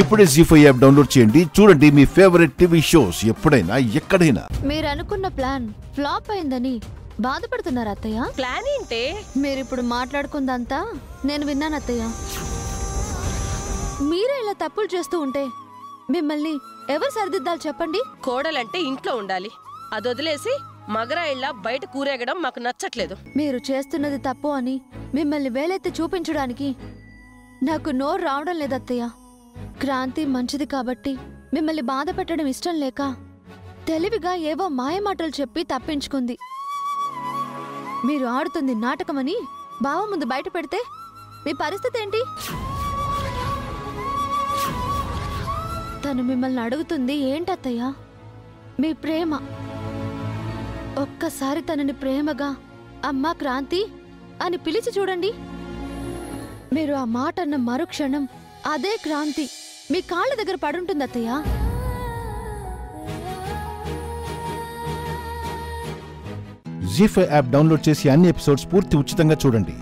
ఇప్పుడే G five app download చేయండి. చూడండి మీ ఫేవరెట్ టీవీ షోస్ ఎప్పుడైనా ఎక్కడైనా. మీరు అనుకున్న ప్లాన్ ఫ్లాప్ అయిందని బాధపడుతున్నారు అత్తయ్య. ప్లాన్ ఏంటే? మీరిప్పుడు మాట్లాడుకుందంతా నేను విన్నాను అత్తయ్య. మీరే ఇలా తప్పులు చేస్తూ ఉంటే మిమ్మల్ని ఎవరు సరిదిద్దాలి చెప్పండి? కోడలంటే ఇంట్లో ఉండాలి. అది వదిలేసి మగరా ఇళ్ళ బయట కూరేగడం మాకు నచ్చట్లేదు. మీరు చేస్తున్నది తప్పు అని మిమ్మల్ని వేలెత్తి చూపించడానికి నాకు నోరు రావడం లేదు అత్తయ్య. క్రాంతి మంచిది కాబట్టి మిమ్మల్ని బాధ పెట్టడం ఇష్టం లేక తెలివిగా ఏవో మాయమాటలు చెప్పి తప్పించుకుంది. మీరు ఆడుతుంది నాటకమని బావ ముందు బయట పెడితే మీ పరిస్థితి ఏంటి? తను మిమ్మల్ని అడుగుతుంది ఏంటత్తయ్య? మీ ప్రేమ. ఒక్కసారి తనని ప్రేమగా అమ్మా క్రాంతి అని పిలిచి చూడండి. మీరు ఆ మాట అన్న మరుక్షణం అదే క్రాంతి. మీ కాళ్ళ దగ్గర పడుంటుంది అత్తయ్య జీఫై యాప్ డౌన్లోడ్ చేసి అన్ని ఎపిసోడ్స్ పూర్తి ఉచితంగా చూడండి.